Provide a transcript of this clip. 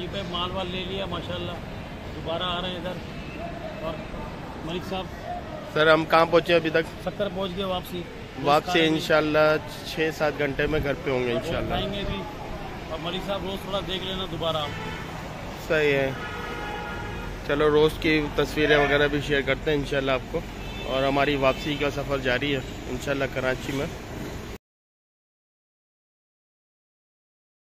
ठीक है माल वाल ले लिया माशाल्लाह। दोबारा आ रहे हैं इधर। और मलिक साहब सर हम कहाँ पहुँचे अभी तक? सत्तर पहुँच गए वापसी। वापसी इंशाल्लाह छः सात घंटे में घर पे होंगे इंशाल्लाह। आएँगे भी। और मलिक साहब रोज़ थोड़ा देख लेना दोबारा। सही है। चलो रोज़ की तस्वीरें वगैरह भी शेयर करते हैं इंशाल्लाह आपको। और हमारी वापसी का सफ़र जारी है इंशाल्लाह कराची में।